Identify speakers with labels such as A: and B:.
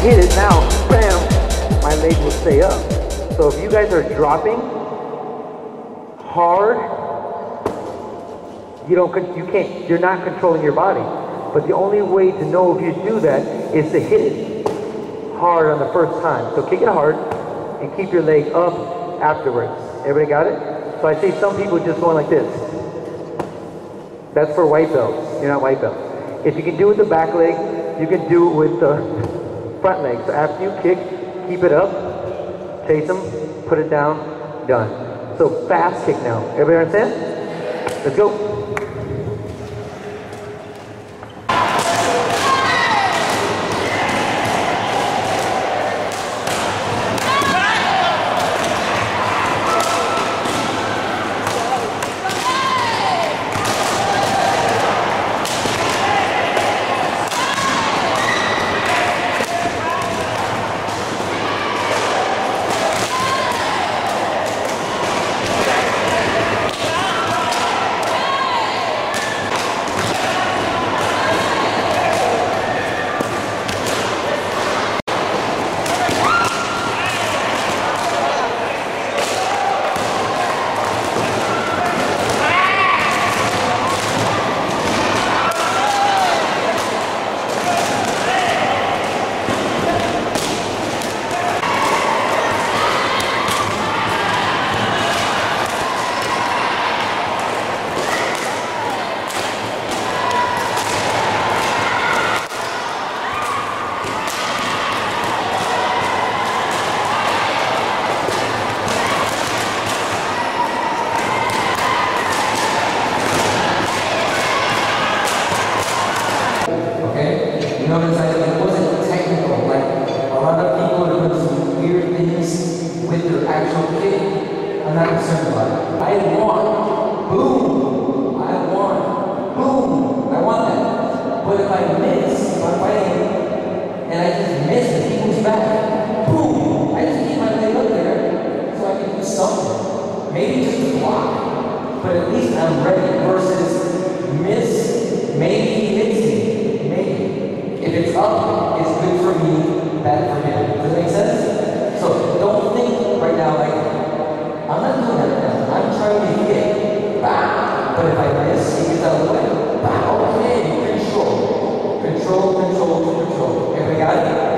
A: hit it now, bam, my leg will stay up. So if you guys are dropping hard, you don't, you can't, you're not controlling your body. But the only way to know if you do that is to hit it hard on the first time. So kick it hard and keep your leg up afterwards. Everybody got it? So I see some people just going like this. That's for white belts. You're not white belts. If you can do it with the back leg, you can do it with the front leg. So after you kick, keep it up, chase them, put it down, done. So fast kick now. Everybody understand? Let's go. I'm not concerned about it. I want, boom, I want, boom, I want that. But if I miss, if I'm fighting, and I just miss the people's back, Control, control, control. Everybody got it?